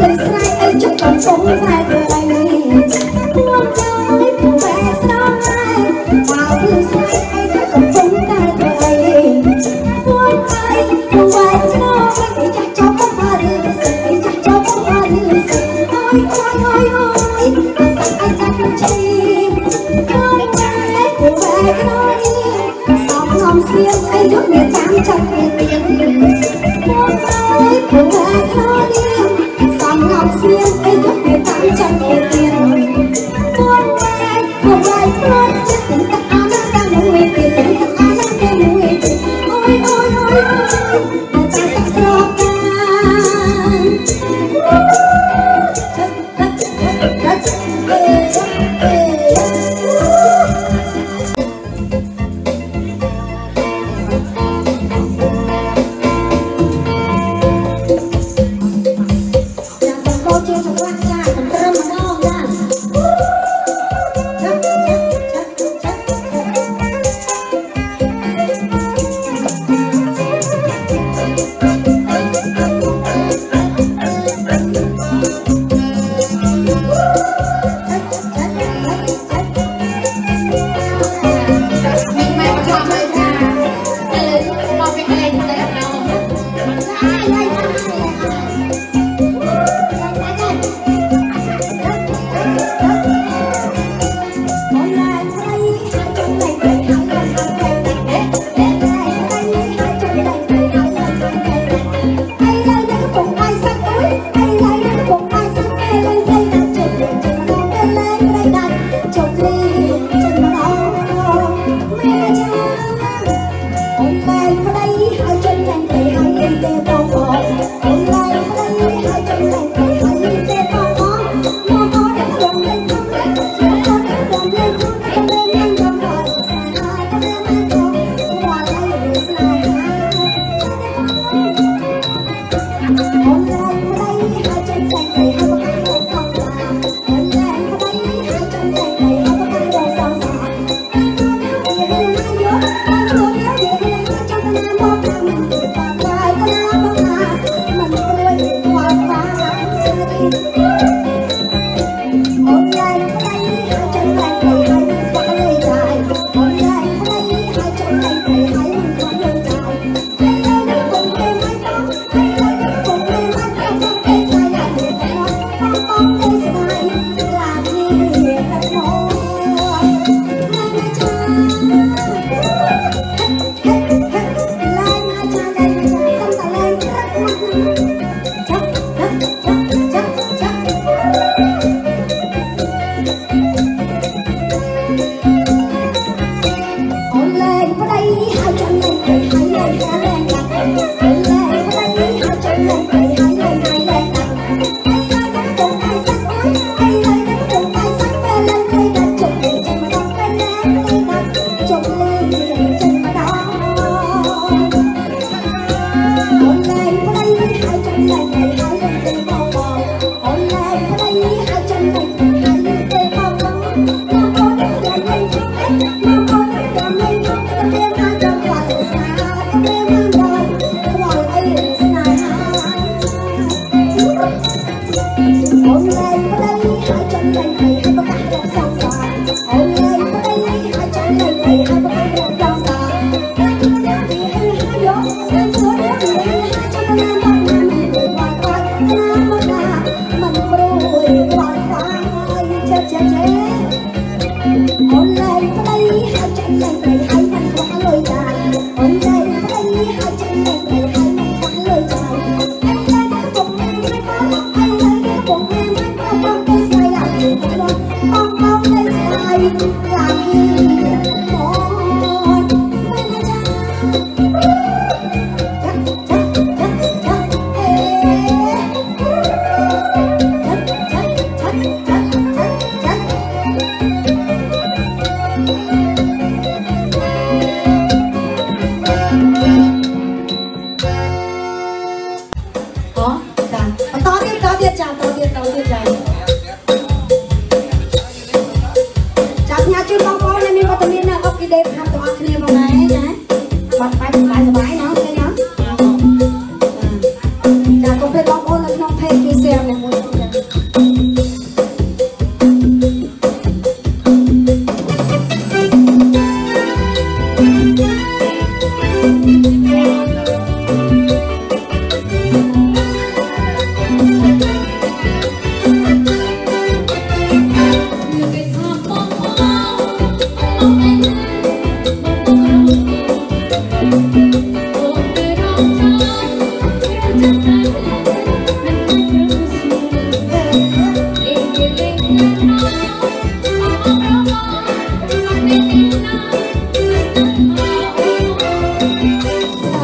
ពេលស្រែអីចង់កំពុងស្រែធ្វើអីខ្ញុំចង់ឲ្យខ្ញុំបែស្រោហើយបើពេលស្រែអីចង់កំពុងតែធ្វើអីខ្ញុំឲ្យខ្ញុំបែស្រោហើយចាស់ចោលមកហរិសិចាស់ចោលមកហរិសិអើយអើយអើយអើយអើយចាស់ខ្ញុំជីខ្ញុំចាស់ឲ្យខ្ញុំបែស្រោសោកងំស្ងៀមអីយកមានតាមចិត្តមានទៀតខ្ញុំឲ្យខ្ញុំបែស្រោ làm xuyên ấy đất để tắm tiền con mai một lại thôi chắc tình ta áo đang đang ngủ nguy tình ta áo đang đang ngủ nguy tình ôi Olá, chào tàu tiên tàu tiên rằng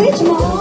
reach more.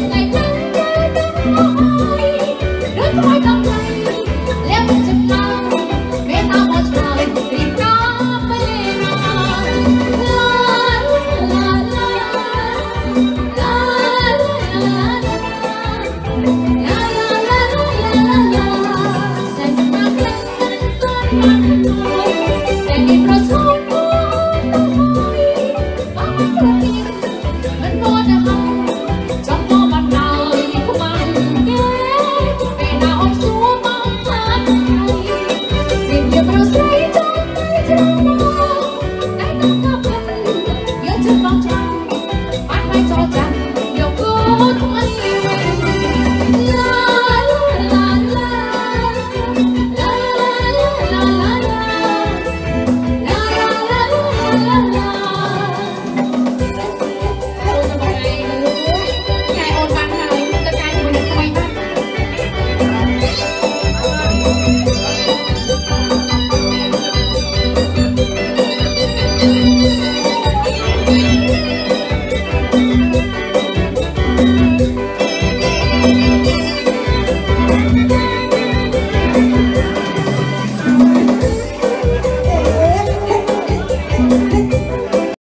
ngày trăng treo trong mây đất hoài đồng